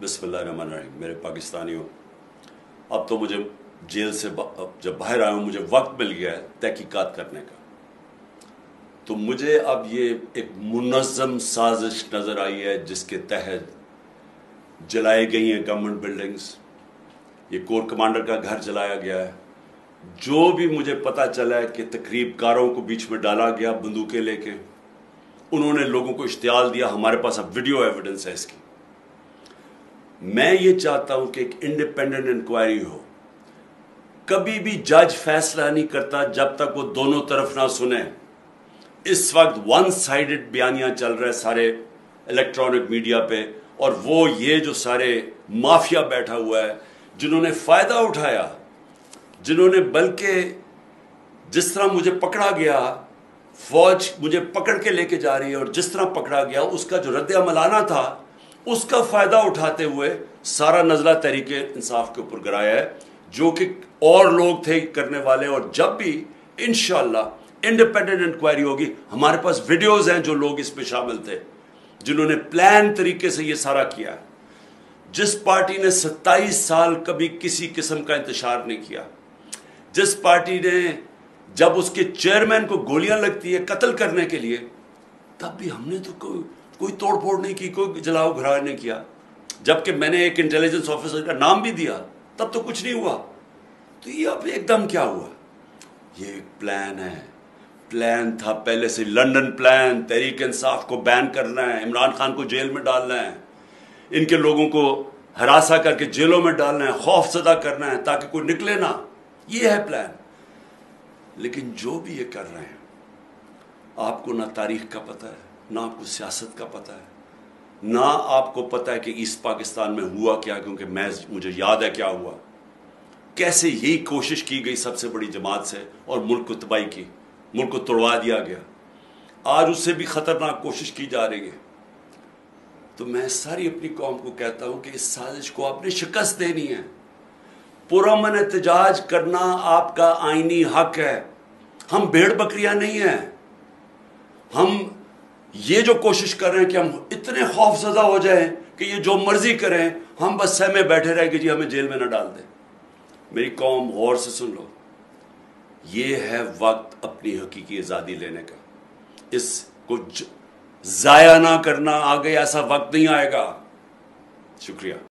बिस्मिल्लाह मेरे पाकिस्तानियों, अब तो मुझे जेल से जब बाहर आया हूँ, मुझे वक्त मिल गया है तहकीकात करने का। तो मुझे अब ये एक मुनज़म साजिश नज़र आई है, जिसके तहत जलाई गई हैं गवर्नमेंट बिल्डिंग्स ये कोर कमांडर का घर जलाया गया है। जो भी मुझे पता चला है कि तकरीबकारों को बीच में डाला गया बंदूकें लेके, उन्होंने लोगों को इश्तियाल दिया। हमारे पास अब वीडियो एविडेंस है इसकी। मैं ये चाहता हूँ कि एक इंडिपेंडेंट इंक्वायरी हो। कभी भी जज फैसला नहीं करता जब तक वो दोनों तरफ़ ना सुने। इस वक्त वन साइडेड बयानियाँ चल रहे सारे इलेक्ट्रॉनिक मीडिया पे, और वो ये जो सारे माफिया बैठा हुआ है, जिन्होंने फ़ायदा उठाया, जिन्होंने बल्कि जिस तरह मुझे पकड़ा गया, फौज मुझे पकड़ के लेके जा रही है, और जिस तरह पकड़ा गया, उसका जो रद्द अमल आना था उसका फ़ायदा उठाते हुए सारा नजला तरीके इंसाफ के ऊपर गिराया है, जो कि और लोग थे करने वाले, और जब भी इनशाला इंडिपेंडेंट इंक्वायरी होगी, हमारे पास वीडियोज़ हैं जो लोग इसमें शामिल थे, जिन्होंने प्लान तरीके से ये सारा किया जिस पार्टी ने 27 साल कभी किसी किस्म का इंतज़ार नहीं किया। जिस पार्टी ने जब उसके चेयरमैन को गोलियाँ लगती है कत्ल करने के लिए, तब भी हमने तो कोई कोई तोड़फोड़ नहीं की, कोई जलाओ घराव नहीं किया। जबकि मैंने एक इंटेलिजेंस ऑफिसर का नाम भी दिया, तब तो कुछ नहीं हुआ। तो ये अब एकदम क्या हुआ? ये एक प्लान है। प्लान था पहले से लंदन प्लान तहरीक इंसाफ को बैन करना है इमरान खान को जेल में डालना है। इनके लोगों को हरासा करके जेलों में डालना है, खौफ सदा करना है, ताकि कोई निकले ना। ये है प्लान लेकिन जो भी ये कर रहे हैं, आपको ना तारीख का पता है। ना आपको सियासत का पता है, ना आपको पता है कि ईस्ट पाकिस्तान में हुआ क्या, क्योंकि मैं, मुझे याद है क्या हुआ। कैसे यही कोशिश की गई सबसे बड़ी जमात से और मुल्क को तबाही की, मुल्क को तोड़वा दिया गया। आज उससे भी खतरनाक कोशिश की जा रही है। तो मैं सारी अपनी कौम को कहता हूँ कि इस साजिश को आपने शिकस्त देनी है। पुरमन एहतजाज करना आपका आईनी हक है। हम भेड़ बकरियाँ नहीं हैं। हम ये जो कोशिश कर रहे हैं कि हम इतने खौफजदा हो जाएँ कि ये जो मर्ज़ी करें, हम बस सहमे बैठे रहे कि जी हमें जेल में ना डाल दें। मेरी कौम गौर से सुन लो। ये है वक्त अपनी हकीकी आज़ादी लेने का। इस कुछ ज़ाया ना करना, आगे ऐसा वक्त नहीं आएगा। शुक्रिया।